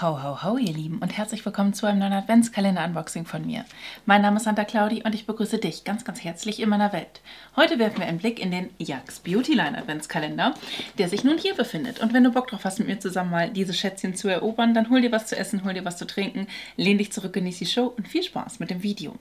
Ho, ho, ho, ihr Lieben und herzlich willkommen zu einem neuen Adventskalender-Unboxing von mir. Mein Name ist Santa Claudi und ich begrüße dich ganz, ganz herzlich in meiner Welt. Heute werfen wir einen Blick in den Jax Beautyline Adventskalender, der sich nun hier befindet. Und wenn du Bock drauf hast, mit mir zusammen mal diese Schätzchen zu erobern, dann hol dir was zu essen, hol dir was zu trinken, lehn dich zurück, genieß die Show und viel Spaß mit dem Video.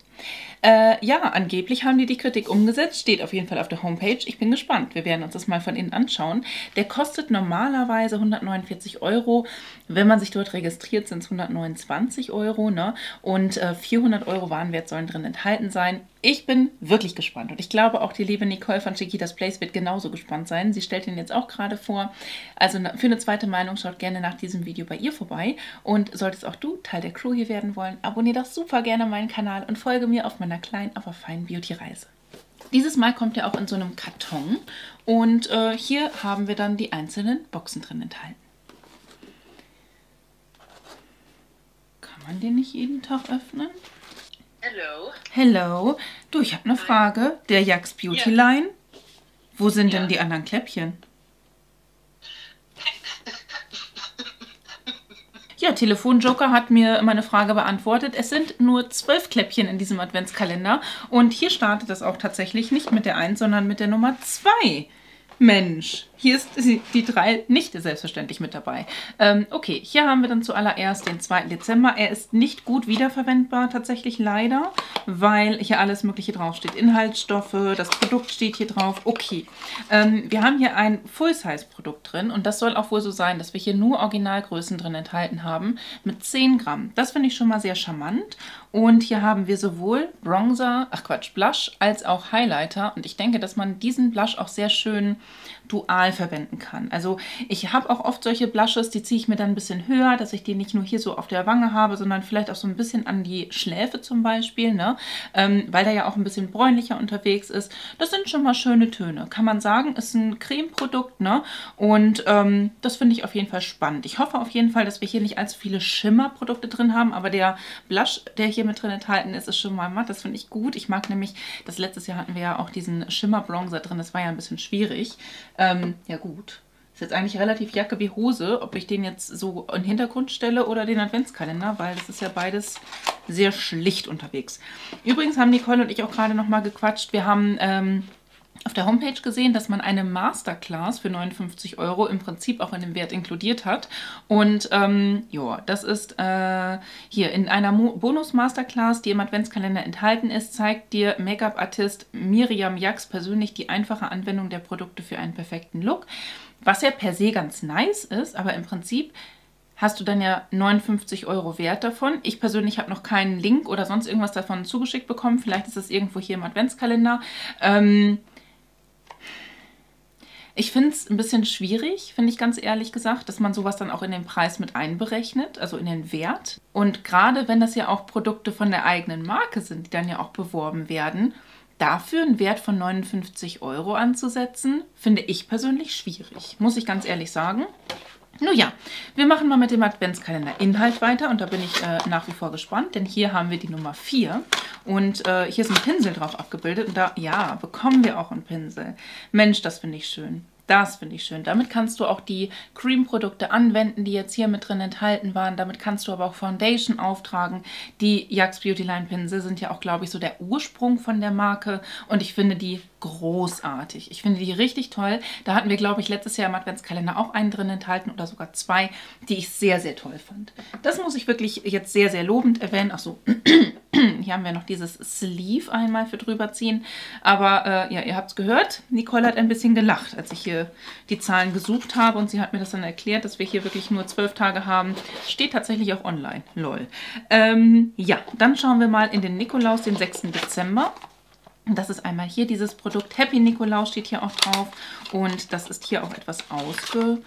Äh, ja, angeblich haben die die Kritik umgesetzt, steht auf jeden Fall auf der Homepage. Ich bin gespannt, wir werden uns das mal von innen anschauen. Der kostet normalerweise 149 Euro, wenn man sich dort registriert registriert sind es 129 Euro ne? und äh, 400 Euro Warenwert sollen drin enthalten sein. Ich bin wirklich gespannt und ich glaube auch die liebe Nicole von Chiquitas Place wird genauso gespannt sein. Sie stellt ihn jetzt auch gerade vor. Also für eine zweite Meinung schaut gerne nach diesem Video bei ihr vorbei und solltest auch du Teil der Crew hier werden wollen, abonniere doch super gerne meinen Kanal und folge mir auf meiner kleinen, aber feinen Beauty-Reise. Dieses Mal kommt er auch in so einem Karton und äh, hier haben wir dann die einzelnen Boxen drin enthalten. Man den nicht jeden Tag öffnen? Hello. Hello. Du, ich habe eine Frage. Der Jax Beauty ja. Line. Wo sind ja. denn die anderen Kläppchen? Ja, Telefonjoker hat mir meine Frage beantwortet. Es sind nur zwölf Kläppchen in diesem Adventskalender. Und hier startet es auch tatsächlich nicht mit der 1, sondern mit der Nummer 2. Mensch, hier ist die 3 nicht selbstverständlich mit dabei. Ähm, okay, hier haben wir dann zuallererst den 2. Dezember. Er ist nicht gut wiederverwendbar, tatsächlich leider, weil hier alles mögliche draufsteht. Inhaltsstoffe, das Produkt steht hier drauf. Okay, ähm, wir haben hier ein Full-Size-Produkt drin und das soll auch wohl so sein, dass wir hier nur Originalgrößen drin enthalten haben mit 10 Gramm. Das finde ich schon mal sehr charmant. Und hier haben wir sowohl Bronzer, ach Quatsch, Blush, als auch Highlighter. Und ich denke, dass man diesen Blush auch sehr schön dual verwenden kann. Also ich habe auch oft solche Blushes, die ziehe ich mir dann ein bisschen höher, dass ich die nicht nur hier so auf der Wange habe, sondern vielleicht auch so ein bisschen an die Schläfe zum Beispiel, ne? Ähm, weil der ja auch ein bisschen bräunlicher unterwegs ist. Das sind schon mal schöne Töne. Kann man sagen, ist ein Cremeprodukt, ne? Und ähm, das finde ich auf jeden Fall spannend. Ich hoffe auf jeden Fall, dass wir hier nicht allzu viele Schimmerprodukte drin haben, aber der Blush, der hier mit drin enthalten ist, ist schon mal matt. Das finde ich gut. Ich mag nämlich, das letztes Jahr hatten wir ja auch diesen Schimmer-Bronzer drin. Das war ja ein bisschen schwierig. Ähm, ja gut. Ist jetzt eigentlich relativ Jacke wie Hose, ob ich den jetzt so in den Hintergrund stelle oder den Adventskalender, weil das ist ja beides sehr schlicht unterwegs. Übrigens haben Nicole und ich auch gerade nochmal gequatscht. Wir haben ähm, auf der Homepage gesehen, dass man eine Masterclass für 59 Euro im Prinzip auch in dem Wert inkludiert hat. Und ähm, ja, das ist äh, hier in einer Bonus-Masterclass, die im Adventskalender enthalten ist, zeigt dir Make-up-Artist Miriam Jax persönlich die einfache Anwendung der Produkte für einen perfekten Look. Was ja per se ganz nice ist, aber im Prinzip hast du dann ja 59 Euro Wert davon. Ich persönlich habe noch keinen Link oder sonst irgendwas davon zugeschickt bekommen. Vielleicht ist es irgendwo hier im Adventskalender. Ähm, ich finde es ein bisschen schwierig, finde ich ganz ehrlich gesagt, dass man sowas dann auch in den Preis mit einberechnet, also in den Wert. Und gerade wenn das ja auch Produkte von der eigenen Marke sind, die dann ja auch beworben werden, dafür einen Wert von 59 Euro anzusetzen, finde ich persönlich schwierig, muss ich ganz ehrlich sagen. Nun ja, wir machen mal mit dem Adventskalender Inhalt weiter und da bin ich äh, nach wie vor gespannt, denn hier haben wir die Nummer 4 und äh, hier ist ein Pinsel drauf abgebildet und da, ja, bekommen wir auch einen Pinsel. Mensch, das finde ich schön. Das finde ich schön. Damit kannst du auch die Cream-Produkte anwenden, die jetzt hier mit drin enthalten waren. Damit kannst du aber auch Foundation auftragen. Die Jax Beauty Line Pinsel sind ja auch, glaube ich, so der Ursprung von der Marke. Und ich finde die großartig. Ich finde die richtig toll. Da hatten wir, glaube ich, letztes Jahr im Adventskalender auch einen drin enthalten oder sogar zwei, die ich sehr, sehr toll fand. Das muss ich wirklich jetzt sehr, sehr lobend erwähnen. Achso, hier haben wir noch dieses Sleeve einmal für drüber ziehen. Aber äh, ja, ihr habt es gehört. Nicole hat ein bisschen gelacht, als ich hier die Zahlen gesucht habe und sie hat mir das dann erklärt, dass wir hier wirklich nur zwölf Tage haben. Steht tatsächlich auch online. Lol. Ähm, ja, dann schauen wir mal in den Nikolaus, den 6. Dezember. Das ist einmal hier dieses Produkt. Happy Nikolaus steht hier auch drauf. Und das ist hier auch etwas ausgestopft,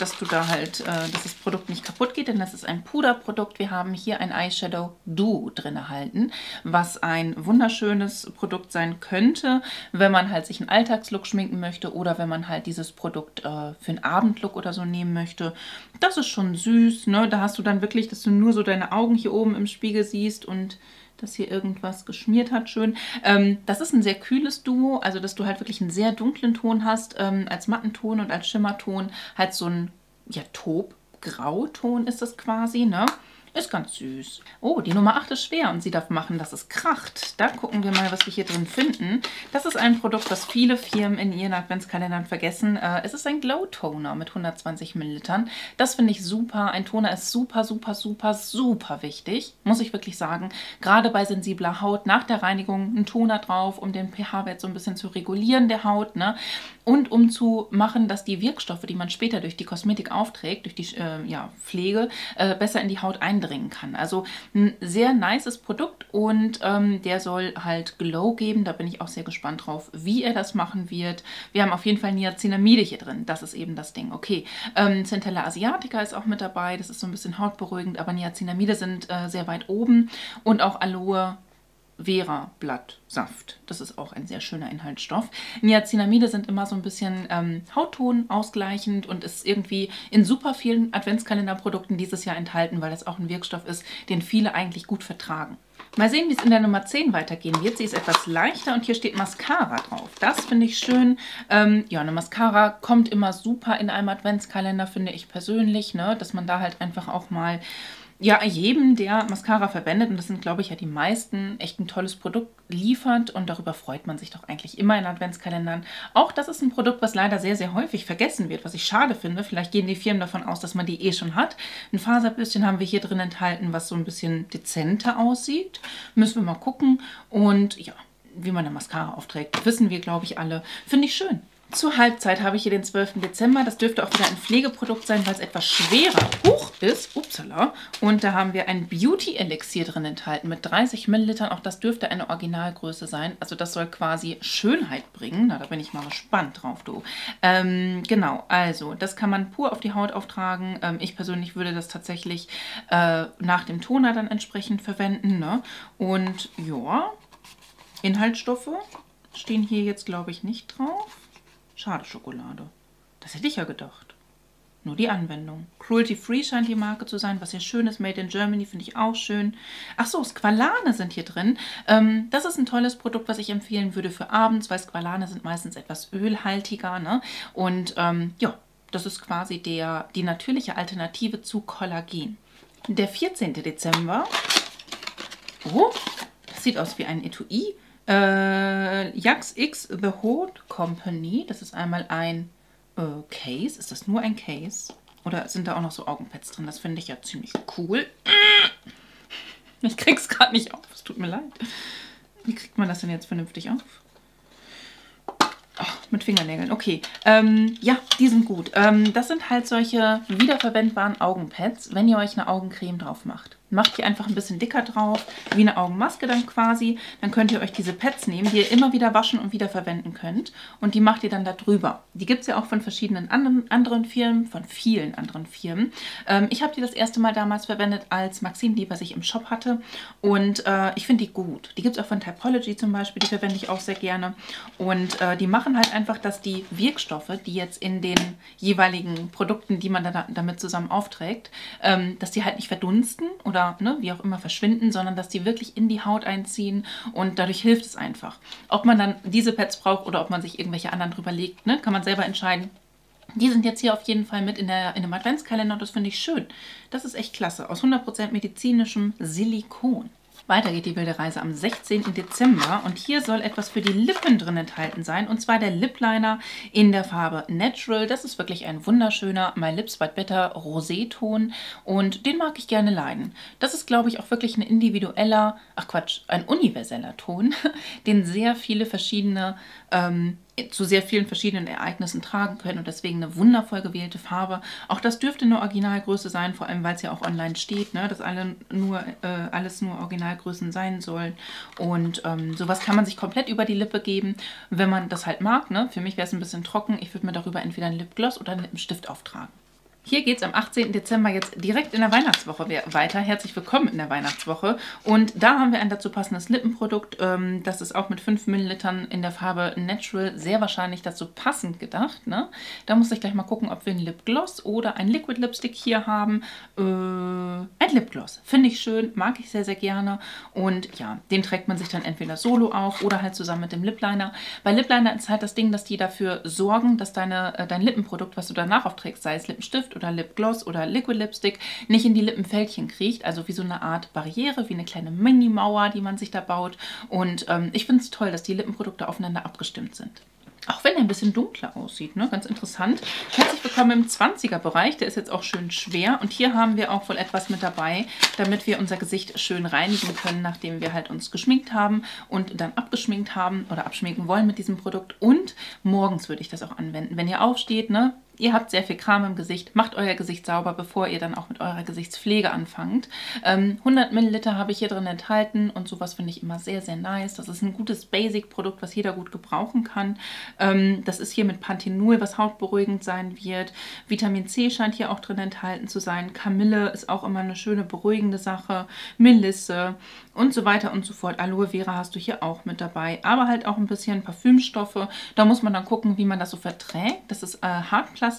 dass du da halt, äh, dass das Produkt nicht kaputt geht, denn das ist ein Puderprodukt. Wir haben hier ein Eyeshadow Duo drin erhalten, was ein wunderschönes Produkt sein könnte, wenn man halt sich einen Alltagslook schminken möchte oder wenn man halt dieses Produkt äh, für einen Abendlook oder so nehmen möchte. Das ist schon süß, ne? Da hast du dann wirklich, dass du nur so deine Augen hier oben im Spiegel siehst und dass hier irgendwas geschmiert hat, schön. Ähm, das ist ein sehr kühles Duo, also dass du halt wirklich einen sehr dunklen Ton hast, ähm, als Mattenton und als Schimmerton halt so ein ja, Taub Grauton ist es quasi, ne? Ist ganz süß. Oh, die Nummer 8 ist schwer und sie darf machen, dass es kracht. Da gucken wir mal, was wir hier drin finden. Das ist ein Produkt, was viele Firmen in ihren Adventskalendern vergessen. Äh, es ist ein Glow Toner mit 120 Millilitern. Das finde ich super. Ein Toner ist super, super, super, super wichtig. Muss ich wirklich sagen. Gerade bei sensibler Haut nach der Reinigung ein Toner drauf, um den pH-Wert so ein bisschen zu regulieren der Haut. Ne? Und um zu machen, dass die Wirkstoffe, die man später durch die Kosmetik aufträgt, durch die äh, ja, Pflege, äh, besser in die Haut eindringen eindringen kann. Also ein sehr nices Produkt und ähm, der soll halt Glow geben. Da bin ich auch sehr gespannt drauf, wie er das machen wird. Wir haben auf jeden Fall Niacinamide hier drin. Das ist eben das Ding. Okay, ähm, Centella asiatica ist auch mit dabei. Das ist so ein bisschen hautberuhigend, aber Niacinamide sind äh, sehr weit oben und auch Aloe Vera-Blattsaft. Das ist auch ein sehr schöner Inhaltsstoff. Niacinamide sind immer so ein bisschen ähm, Hautton ausgleichend und ist irgendwie in super vielen Adventskalenderprodukten dieses Jahr enthalten, weil das auch ein Wirkstoff ist, den viele eigentlich gut vertragen. Mal sehen, wie es in der Nummer 10 weitergehen wird. Sie ist etwas leichter und hier steht Mascara drauf. Das finde ich schön. Ähm, ja, eine Mascara kommt immer super in einem Adventskalender, finde ich persönlich, ne? dass man da halt einfach auch mal ja, jedem, der Mascara verwendet, und das sind, glaube ich, ja die meisten, echt ein tolles Produkt liefert. Und darüber freut man sich doch eigentlich immer in Adventskalendern. Auch das ist ein Produkt, was leider sehr, sehr häufig vergessen wird, was ich schade finde. Vielleicht gehen die Firmen davon aus, dass man die eh schon hat. Ein Faserbüsschen haben wir hier drin enthalten, was so ein bisschen dezenter aussieht. Müssen wir mal gucken. Und ja, wie man eine Mascara aufträgt, wissen wir, glaube ich, alle. Finde ich schön. Zur Halbzeit habe ich hier den 12. Dezember. Das dürfte auch wieder ein Pflegeprodukt sein, weil es etwas schwerer hoch ist. Upsala. Und da haben wir ein Beauty-Elixier drin enthalten mit 30 Millilitern. Auch das dürfte eine Originalgröße sein. Also das soll quasi Schönheit bringen. Na, da bin ich mal gespannt drauf, du. Ähm, genau, also das kann man pur auf die Haut auftragen. Ähm, ich persönlich würde das tatsächlich äh, nach dem Toner dann entsprechend verwenden. Ne? Und ja, Inhaltsstoffe stehen hier jetzt, glaube ich, nicht drauf. Schade Schokolade. Das hätte ich ja gedacht. Nur die Anwendung. Cruelty-free scheint die Marke zu sein, was hier schön ist. Made in Germany finde ich auch schön. Ach so, Squalane sind hier drin. Ähm, das ist ein tolles Produkt, was ich empfehlen würde für abends, weil Squalane sind meistens etwas ölhaltiger. Ne? Und ähm, ja, das ist quasi der, die natürliche Alternative zu Kollagen. Der 14. Dezember. Oh, das sieht aus wie ein Etui. Äh, Jax X The Hoard Company. Das ist einmal ein äh, Case. Ist das nur ein Case? Oder sind da auch noch so Augenpads drin? Das finde ich ja ziemlich cool. Ich krieg's gerade nicht auf. Es tut mir leid. Wie kriegt man das denn jetzt vernünftig auf? Mit Fingernägeln, okay. Ähm, ja, die sind gut. Ähm, das sind halt solche wiederverwendbaren Augenpads, wenn ihr euch eine Augencreme drauf macht macht ihr einfach ein bisschen dicker drauf, wie eine Augenmaske dann quasi. Dann könnt ihr euch diese Pads nehmen, die ihr immer wieder waschen und wieder verwenden könnt. Und die macht ihr dann da drüber. Die gibt es ja auch von verschiedenen anderen, anderen Firmen, von vielen anderen Firmen. Ähm, ich habe die das erste Mal damals verwendet, als Maxim die bei sich im Shop hatte. Und äh, ich finde die gut. Die gibt es auch von Typology zum Beispiel, die verwende ich auch sehr gerne. Und äh, die machen halt einfach, dass die Wirkstoffe, die jetzt in den jeweiligen Produkten, die man da, damit zusammen aufträgt, ähm, dass die halt nicht verdunsten oder oder ne, wie auch immer verschwinden, sondern dass die wirklich in die Haut einziehen und dadurch hilft es einfach. Ob man dann diese Pads braucht oder ob man sich irgendwelche anderen drüber legt, ne, kann man selber entscheiden. Die sind jetzt hier auf jeden Fall mit in, der, in dem Adventskalender und das finde ich schön. Das ist echt klasse. Aus 100% medizinischem Silikon. Weiter geht die wilde Reise am 16. Dezember und hier soll etwas für die Lippen drin enthalten sein und zwar der Lip Liner in der Farbe Natural. Das ist wirklich ein wunderschöner My Lips White Better Rosé-Ton und den mag ich gerne leiden. Das ist, glaube ich, auch wirklich ein individueller, ach Quatsch, ein universeller Ton, den sehr viele verschiedene ähm, zu sehr vielen verschiedenen Ereignissen tragen können und deswegen eine wundervoll gewählte Farbe. Auch das dürfte eine Originalgröße sein, vor allem weil es ja auch online steht, ne, dass alle nur, äh, alles nur Originalgrößen sein sollen. Und ähm, sowas kann man sich komplett über die Lippe geben, wenn man das halt mag. Ne? Für mich wäre es ein bisschen trocken. Ich würde mir darüber entweder einen Lipgloss oder einen Lippenstift auftragen. Hier geht es am 18. Dezember jetzt direkt in der Weihnachtswoche weiter. Herzlich willkommen in der Weihnachtswoche. Und da haben wir ein dazu passendes Lippenprodukt. Ähm, das ist auch mit 5 Millilitern in der Farbe Natural sehr wahrscheinlich dazu passend gedacht. Ne? Da muss ich gleich mal gucken, ob wir ein Lipgloss oder ein Liquid Lipstick hier haben. Äh, ein Lipgloss. Finde ich schön, mag ich sehr, sehr gerne. Und ja, den trägt man sich dann entweder solo auf oder halt zusammen mit dem Lip Liner. Bei Lip Liner ist halt das Ding, dass die dafür sorgen, dass deine, äh, dein Lippenprodukt, was du danach aufträgst, sei es Lippenstift oder Lipgloss oder Liquid Lipstick nicht in die Lippenfältchen kriegt. Also wie so eine Art Barriere, wie eine kleine Mini-Mauer, die man sich da baut. Und ähm, ich finde es toll, dass die Lippenprodukte aufeinander abgestimmt sind. Auch wenn er ein bisschen dunkler aussieht, ne? ganz interessant. Herzlich willkommen im 20er-Bereich, der ist jetzt auch schön schwer. Und hier haben wir auch wohl etwas mit dabei, damit wir unser Gesicht schön reinigen können, nachdem wir halt uns geschminkt haben und dann abgeschminkt haben oder abschminken wollen mit diesem Produkt. Und morgens würde ich das auch anwenden. Wenn ihr aufsteht, ne, Ihr habt sehr viel Kram im Gesicht. Macht euer Gesicht sauber, bevor ihr dann auch mit eurer Gesichtspflege anfangt. Ähm, 100 Milliliter habe ich hier drin enthalten und sowas finde ich immer sehr, sehr nice. Das ist ein gutes Basic-Produkt, was jeder gut gebrauchen kann. Ähm, das ist hier mit Panthenol, was hautberuhigend sein wird. Vitamin C scheint hier auch drin enthalten zu sein. Kamille ist auch immer eine schöne beruhigende Sache. Melisse und so weiter und so fort. Aloe Vera hast du hier auch mit dabei, aber halt auch ein bisschen Parfümstoffe. Da muss man dann gucken, wie man das so verträgt. Das ist äh, Hartplastik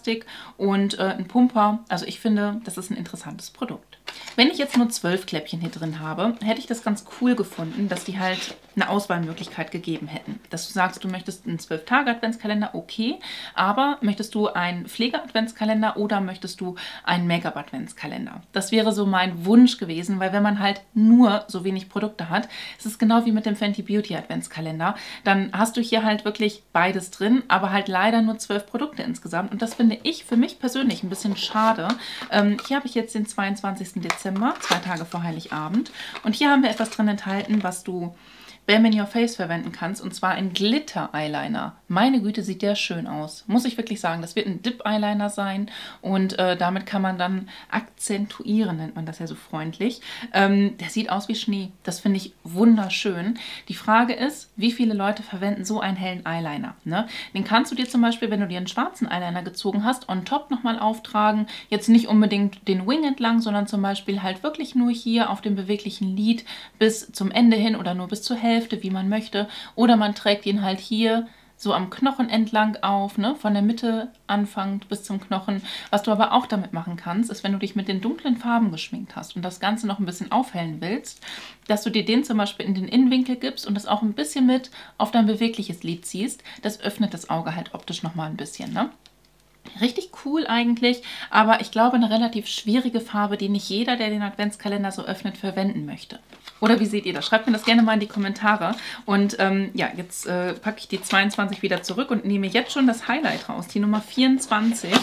und äh, ein Pumper. Also ich finde, das ist ein interessantes Produkt. Wenn ich jetzt nur zwölf Kläppchen hier drin habe, hätte ich das ganz cool gefunden, dass die halt eine Auswahlmöglichkeit gegeben hätten. Dass du sagst, du möchtest einen 12-Tage-Adventskalender, okay, aber möchtest du einen Pflege-Adventskalender oder möchtest du einen Make-up-Adventskalender? Das wäre so mein Wunsch gewesen, weil wenn man halt nur so wenig Produkte hat, es ist genau wie mit dem Fenty Beauty Adventskalender, dann hast du hier halt wirklich beides drin, aber halt leider nur zwölf Produkte insgesamt und das finde ich für mich persönlich ein bisschen schade. Ähm, hier habe ich jetzt den 22. Dezember, zwei Tage vor Heiligabend. Und hier haben wir etwas drin enthalten, was du Bam in Your Face verwenden kannst. Und zwar ein Glitter-Eyeliner. Meine Güte, sieht der schön aus. Muss ich wirklich sagen. Das wird ein Dip-Eyeliner sein. Und äh, damit kann man dann akzentuieren, nennt man das ja so freundlich. Ähm, der sieht aus wie Schnee. Das finde ich wunderschön. Die Frage ist, wie viele Leute verwenden so einen hellen Eyeliner? Ne? Den kannst du dir zum Beispiel, wenn du dir einen schwarzen Eyeliner gezogen hast, on top nochmal auftragen. Jetzt nicht unbedingt den Wing entlang, sondern zum Beispiel halt wirklich nur hier auf dem beweglichen Lid bis zum Ende hin oder nur bis zur Hälfte Hälfte, wie man möchte. Oder man trägt ihn halt hier so am Knochen entlang auf, ne? von der Mitte anfangend bis zum Knochen. Was du aber auch damit machen kannst, ist, wenn du dich mit den dunklen Farben geschminkt hast und das Ganze noch ein bisschen aufhellen willst, dass du dir den zum Beispiel in den Innenwinkel gibst und das auch ein bisschen mit auf dein bewegliches Lid ziehst. Das öffnet das Auge halt optisch nochmal ein bisschen. Ne? Richtig cool eigentlich, aber ich glaube eine relativ schwierige Farbe, die nicht jeder, der den Adventskalender so öffnet, verwenden möchte. Oder wie seht ihr das? Schreibt mir das gerne mal in die Kommentare. Und ähm, ja, jetzt äh, packe ich die 22 wieder zurück und nehme jetzt schon das Highlight raus, die Nummer 24.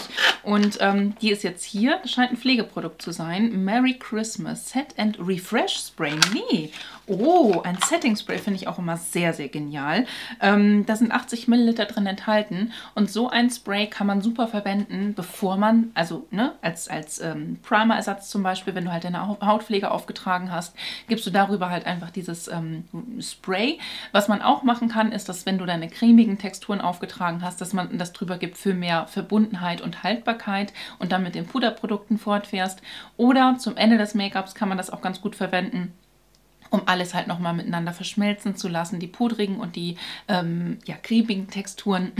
Und ähm, die ist jetzt hier. Scheint ein Pflegeprodukt zu sein. Merry Christmas Set and Refresh Spray. Nee. Oh, ein Setting Spray finde ich auch immer sehr, sehr genial. Ähm, da sind 80 Milliliter drin enthalten. Und so ein Spray kann man super verwenden, bevor man, also ne, als, als ähm, Primer-Ersatz zum Beispiel, wenn du halt deine Hautpflege aufgetragen hast, gibst du darüber halt einfach dieses ähm, Spray. Was man auch machen kann, ist, dass wenn du deine cremigen Texturen aufgetragen hast, dass man das drüber gibt für mehr Verbundenheit und Haltbarkeit und dann mit den Puderprodukten fortfährst. Oder zum Ende des Make-ups kann man das auch ganz gut verwenden um alles halt nochmal miteinander verschmelzen zu lassen, die pudrigen und die ähm, ja, cremigen Texturen.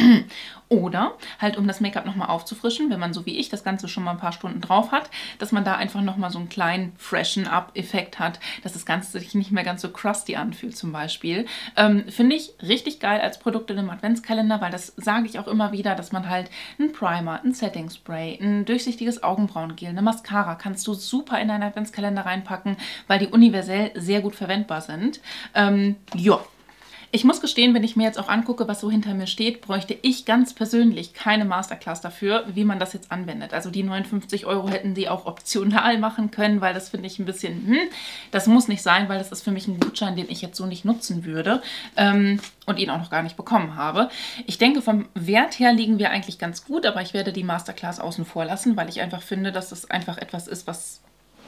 Oder halt, um das Make-up nochmal aufzufrischen, wenn man so wie ich das Ganze schon mal ein paar Stunden drauf hat, dass man da einfach nochmal so einen kleinen Freshen-Up-Effekt hat, dass das Ganze sich nicht mehr ganz so crusty anfühlt zum Beispiel. Ähm, Finde ich richtig geil als Produkt in einem Adventskalender, weil das sage ich auch immer wieder, dass man halt einen Primer, ein Setting Spray, ein durchsichtiges Augenbrauengel, eine Mascara kannst du super in einen Adventskalender reinpacken, weil die universell sehr gut verwendbar sind. Ähm, ja, ich muss gestehen, wenn ich mir jetzt auch angucke, was so hinter mir steht, bräuchte ich ganz persönlich keine Masterclass dafür, wie man das jetzt anwendet. Also die 59 Euro hätten sie auch optional machen können, weil das finde ich ein bisschen, hm, das muss nicht sein, weil das ist für mich ein Gutschein, den ich jetzt so nicht nutzen würde ähm, und ihn auch noch gar nicht bekommen habe. Ich denke, vom Wert her liegen wir eigentlich ganz gut, aber ich werde die Masterclass außen vor lassen, weil ich einfach finde, dass das einfach etwas ist, was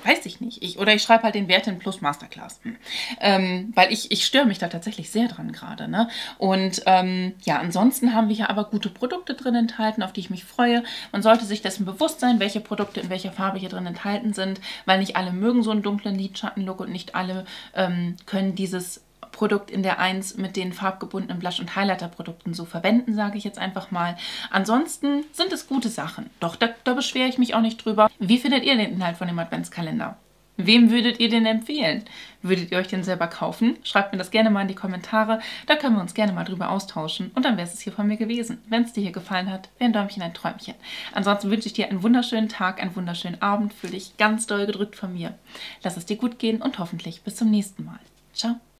weiß ich nicht. Ich, oder ich schreibe halt den Wert in plus Masterclass. Hm. Ähm, weil ich, ich störe mich da tatsächlich sehr dran gerade. Ne? Und ähm, ja, ansonsten haben wir hier aber gute Produkte drin enthalten, auf die ich mich freue. Man sollte sich dessen bewusst sein, welche Produkte in welcher Farbe hier drin enthalten sind, weil nicht alle mögen so einen dunklen Lidschattenlook und nicht alle ähm, können dieses Produkt in der 1 mit den farbgebundenen Blush- und Highlighter-Produkten so verwenden, sage ich jetzt einfach mal. Ansonsten sind es gute Sachen. Doch, da, da beschwere ich mich auch nicht drüber. Wie findet ihr den Inhalt von dem Adventskalender? Wem würdet ihr den empfehlen? Würdet ihr euch den selber kaufen? Schreibt mir das gerne mal in die Kommentare. Da können wir uns gerne mal drüber austauschen. Und dann wäre es hier von mir gewesen. Wenn es dir hier gefallen hat, wäre ein Däumchen ein Träumchen. Ansonsten wünsche ich dir einen wunderschönen Tag, einen wunderschönen Abend. Fühl dich ganz doll gedrückt von mir. Lass es dir gut gehen und hoffentlich bis zum nächsten Mal. Ciao.